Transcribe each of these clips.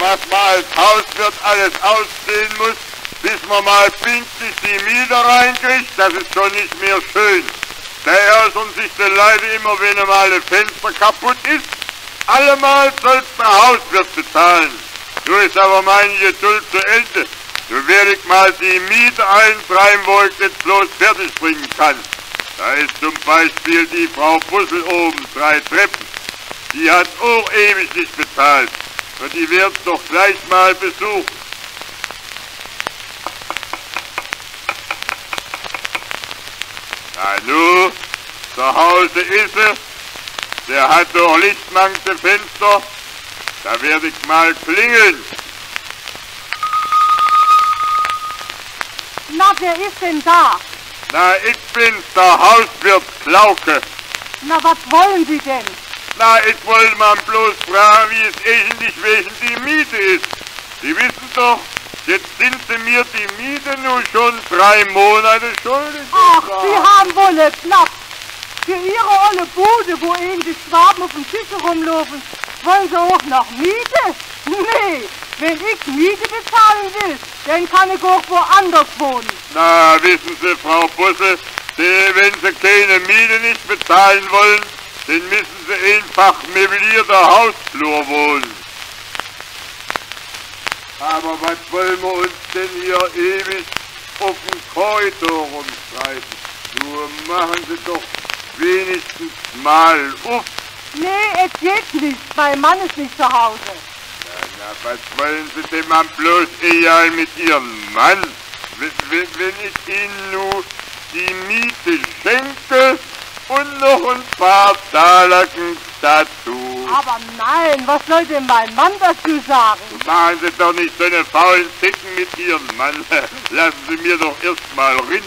was man als Hauswirt alles ausstehen muss, bis man mal pünktlich die Miete reinkriegt, das ist schon nicht mehr schön. Da ärgern sich die Leute immer, wenn mal ein Fenster kaputt ist. Allemal soll's der Hauswirt bezahlen. Du ist aber meine Geduld zu Ende. Du werde ich mal die Miete eintreiben, wo ich nicht bloß fertig bringen kann. Da ist zum Beispiel die Frau Bussel oben, drei Treppen. Die hat auch ewig nicht bezahlt. Und die wird doch gleich mal besuchen. Na nu, zu Hause ist er. Der hat doch lichtmangte Fenster. Da werde ich mal klingeln. Na, wer ist denn da? Na, ich bin's, der Hauswirt Klauke. Na, was wollen Sie denn? Na, ich wollte mal bloß fragen, wie es eigentlich wegen die Miete ist. Sie wissen doch, jetzt sind Sie mir die Miete nun schon drei Monate schuldig. Ach, Sie haben wohl ne Platz. Für Ihre olle Bude, wo Ihnen die Schwaben auf dem Tisch rumlaufen, wollen Sie auch noch Miete? Nee, wenn ich Miete bezahlen will, dann kann ich auch woanders wohnen. Na, wissen Sie, Frau Busse, wenn Sie keine Miete nicht bezahlen wollen, dann müssen Sie einfach möblierter Hausflur wohnen. Aber was wollen wir uns denn hier ewig auf dem Korridor rumstreiten? Nur machen Sie doch wenigstens mal auf. Nee, es geht nicht. Mein Mann ist nicht zu Hause. Na, na, was wollen Sie denn mal bloß egal mit Ihrem Mann? Wenn ich Ihnen nur die Miete schenke und noch ein paar Talerken dazu. Aber nein, was soll denn mein Mann dazu sagen? Machen Sie doch nicht so eine faulen Ticken mit Ihrem Mann. Lassen Sie mir doch erst mal rin.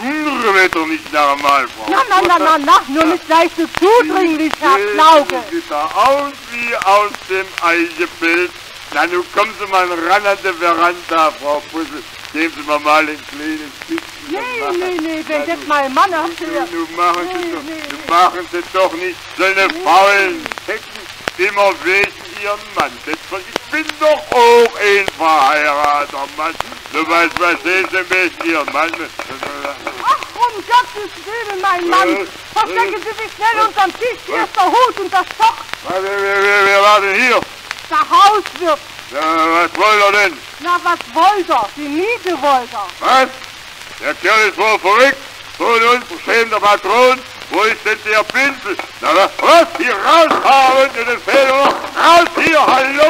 Unwetter nicht normal, Frau. Na, na, na, na, na, nur nicht gleich so zudringlich, Herr Klauke. Sieht da aus wie aus dem Ei gepellt. Na, nun kommen Sie mal ran an die Veranda, Frau Pussel. Geben Sie mir mal ein kleines bisschen. Nee, nee, nee, wenn das mein Mann erzählt. Nun machen Sie, doch, nee. machen Sie doch nicht so eine faulen Tecken immer wegen Ihrem Mann. Ich bin doch auch ein verheirateter Mann. Du weißt, was ist denn mit Ihrem Mann? Ach, um Gottes Willen, mein Mann. Verstecken Sie sich schnell unterm Tisch. Hier ist der Hut und das Stock. Wer, wer, wer, wer war denn hier? Der Hauswirt. Ja, was wollt ihr denn? Na, was wollt er? Die Miete wollt er. Was? Der Kerl ist wohl verrückt. So ein unverschämter Patron. Wo ist denn der Pinsel? Na, was? Hier raus, Herr und den Fehler. Raus hier, hallo